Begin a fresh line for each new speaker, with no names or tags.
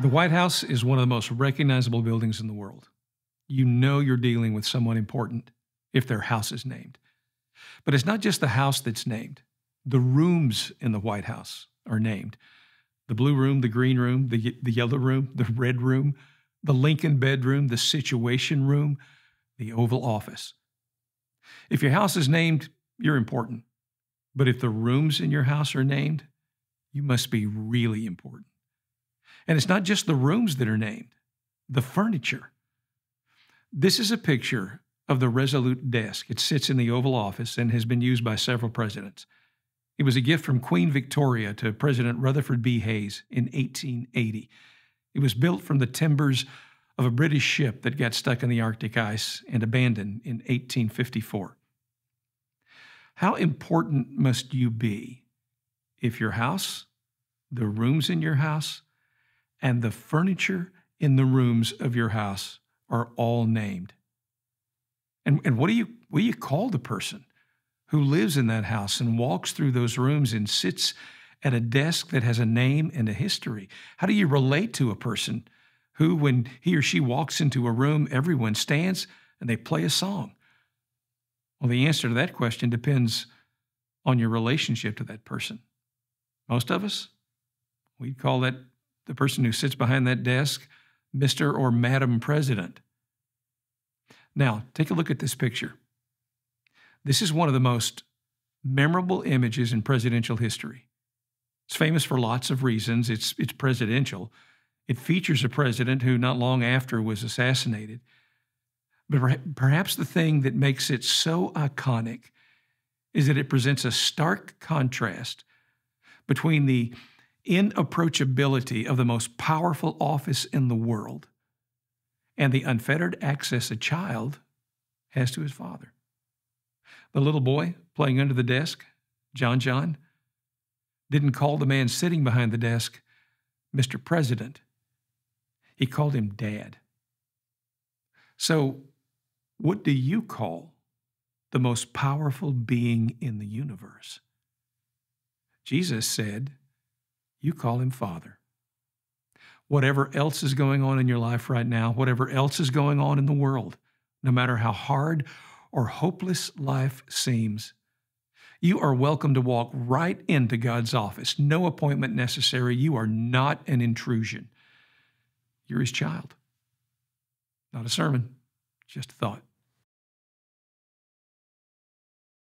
The White House is one of the most recognizable buildings in the world. You know you're dealing with someone important if their house is named. But it's not just the house that's named, the rooms in the White House are named the blue room, the green room, the, the yellow room, the red room, the Lincoln bedroom, the situation room, the Oval Office. If your house is named, you're important. But if the rooms in your house are named, you must be really important. And it's not just the rooms that are named, the furniture. This is a picture of the Resolute desk. It sits in the Oval Office and has been used by several presidents. It was a gift from Queen Victoria to President Rutherford B. Hayes in 1880. It was built from the timbers of a British ship that got stuck in the Arctic ice and abandoned in 1854. How important must you be if your house, the rooms in your house, and the furniture in the rooms of your house are all named? And, and what do you what do you call the person who lives in that house and walks through those rooms and sits at a desk that has a name and a history? How do you relate to a person who, when he or she walks into a room, everyone stands and they play a song? Well, the answer to that question depends on your relationship to that person. Most of us, we'd call that the person who sits behind that desk Mr. or Madam President. Now, take a look at this picture. This is one of the most memorable images in presidential history. It's famous for lots of reasons. It's, it's presidential. It features a president who, not long after, was assassinated. But perhaps the thing that makes it so iconic is that it presents a stark contrast between the inapproachability of the most powerful office in the world and the unfettered access a child has to his father. The little boy playing under the desk, John John, didn't call the man sitting behind the desk Mr. President. He called him Dad. So, what do you call the most powerful being in the universe? Jesus said, You call him Father. Whatever else is going on in your life right now, whatever else is going on in the world, no matter how hard or hopeless life seems, you are welcome to walk right into God's office. No appointment necessary. You are not an intrusion. You're His child. Not a sermon, just a thought.